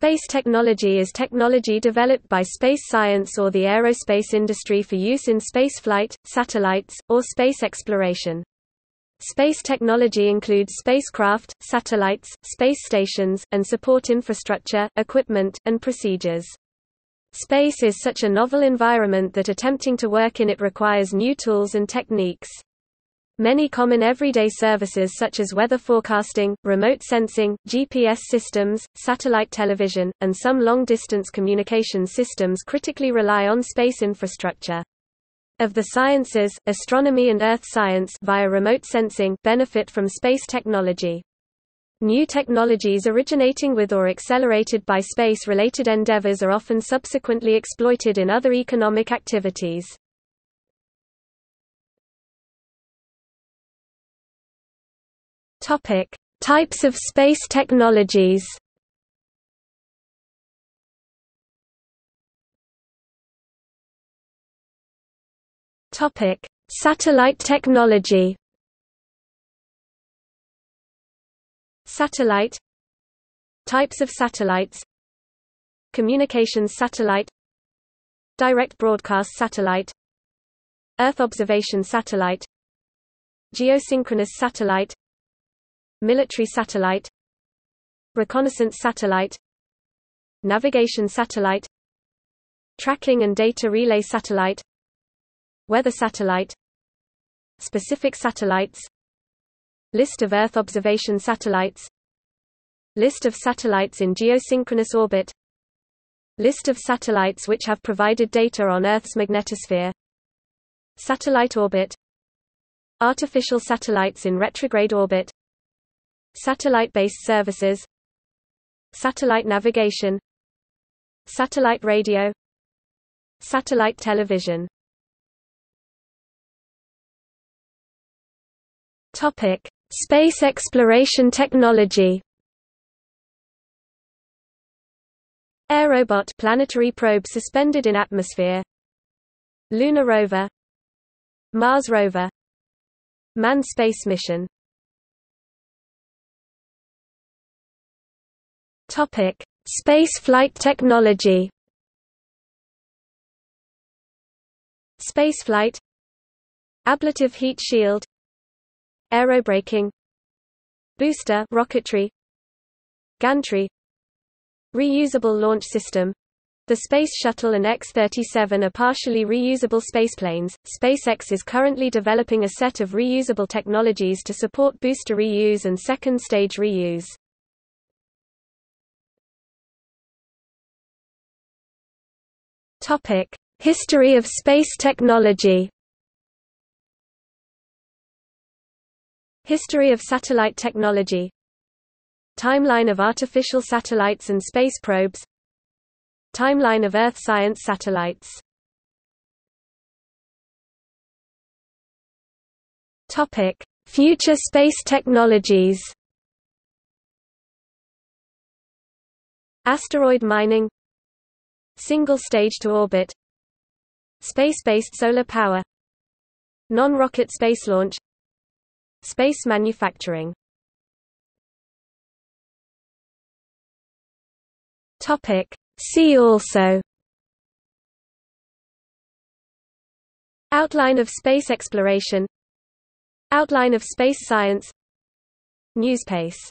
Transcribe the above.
Space technology is technology developed by space science or the aerospace industry for use in spaceflight, satellites, or space exploration. Space technology includes spacecraft, satellites, space stations, and support infrastructure, equipment, and procedures. Space is such a novel environment that attempting to work in it requires new tools and techniques. Many common everyday services such as weather forecasting, remote sensing, GPS systems, satellite television, and some long-distance communication systems critically rely on space infrastructure. Of the sciences, astronomy and earth science via remote sensing benefit from space technology. New technologies originating with or accelerated by space-related endeavors are often subsequently exploited in other economic activities. Topic: Types of space technologies. Topic: Satellite technology. Satellite Types of satellites. Communications satellite. Direct broadcast satellite. Earth observation satellite. Geosynchronous satellite Military satellite Reconnaissance satellite Navigation satellite Tracking and data relay satellite Weather satellite Specific satellites List of Earth observation satellites List of satellites in geosynchronous orbit List of satellites which have provided data on Earth's magnetosphere Satellite orbit Artificial satellites in retrograde orbit Satellite-based services Satellite navigation Satellite radio Satellite television Topic: Space exploration technology. Aerobot planetary probe suspended in atmosphere. Lunar rover. Mars rover. Manned space mission. Topic: Space flight technology. Spaceflight Ablative heat shield. Aerobraking. Booster rocketry. Gantry. Reusable launch system. The Space Shuttle and X-37 are partially reusable spaceplanes. SpaceX is currently developing a set of reusable technologies to support booster reuse and second-stage reuse. Topic: History of space technology. History of satellite technology. Timeline of artificial satellites and space probes. Timeline of Earth science satellites. Topic: Future space technologies. Asteroid mining Single stage to orbit Space-based solar power Non-rocket space launch Space manufacturing. See also. Outline of space exploration. Outline of space science. Newspace